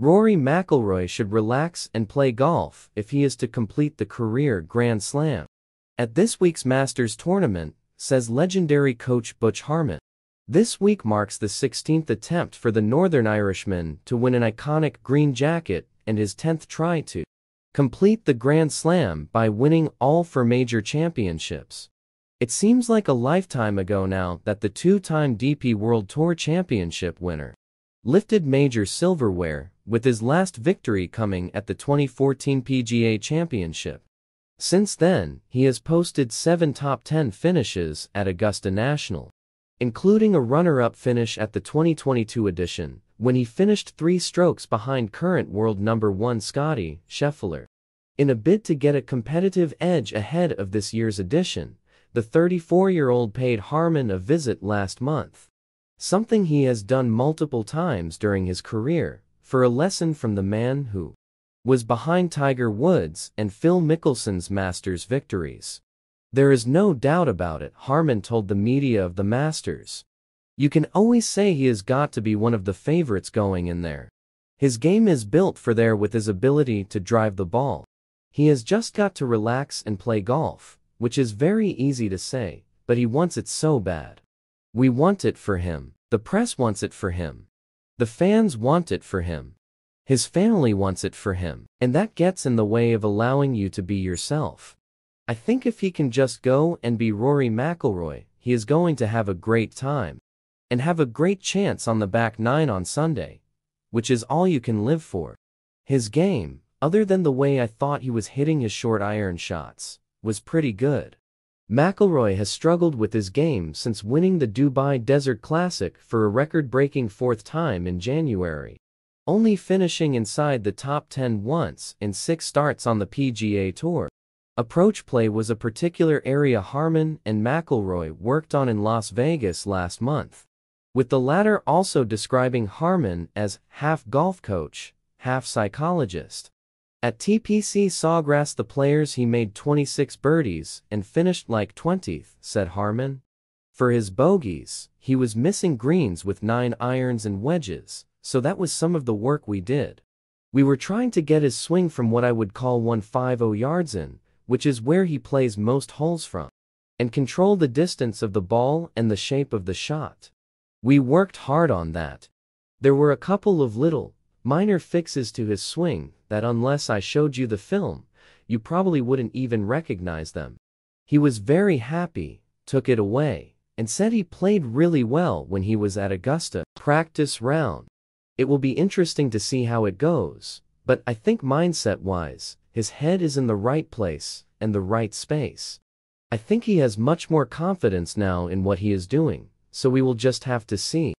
Rory McIlroy should relax and play golf if he is to complete the career Grand Slam. At this week's Masters tournament, says legendary coach Butch Harmon. This week marks the 16th attempt for the Northern Irishman to win an iconic green jacket and his 10th try to complete the Grand Slam by winning all four major championships. It seems like a lifetime ago now that the two-time DP World Tour Championship winner lifted major silverware, with his last victory coming at the 2014 PGA Championship. Since then, he has posted seven top 10 finishes at Augusta National, including a runner-up finish at the 2022 edition, when he finished three strokes behind current world number one Scottie Scheffler. In a bid to get a competitive edge ahead of this year's edition, the 34-year-old paid Harmon a visit last month, something he has done multiple times during his career, for a lesson from the man who was behind Tiger Woods and Phil Mickelson's Masters victories. There is no doubt about it, Harmon told the media of the Masters. You can always say he has got to be one of the favorites going in there. His game is built for there with his ability to drive the ball. He has just got to relax and play golf, which is very easy to say, but he wants it so bad. We want it for him. The press wants it for him. The fans want it for him. His family wants it for him, and that gets in the way of allowing you to be yourself. I think if he can just go and be Rory McIlroy, he is going to have a great time. And have a great chance on the back nine on Sunday. Which is all you can live for. His game, other than the way I thought he was hitting his short iron shots, was pretty good. McIlroy has struggled with his game since winning the Dubai Desert Classic for a record-breaking fourth time in January only finishing inside the top 10 once in six starts on the PGA Tour. Approach play was a particular area Harmon and McIlroy worked on in Las Vegas last month, with the latter also describing Harmon as half golf coach, half psychologist. At TPC Sawgrass the players he made 26 birdies and finished like 20th, said Harmon. For his bogeys, he was missing greens with 9 irons and wedges, so that was some of the work we did. We were trying to get his swing from what I would call 150 yards in, which is where he plays most holes from, and control the distance of the ball and the shape of the shot. We worked hard on that. There were a couple of little, minor fixes to his swing that unless I showed you the film, you probably wouldn't even recognize them. He was very happy, took it away, and said he played really well when he was at Augusta practice round. It will be interesting to see how it goes, but I think mindset-wise, his head is in the right place and the right space. I think he has much more confidence now in what he is doing, so we will just have to see.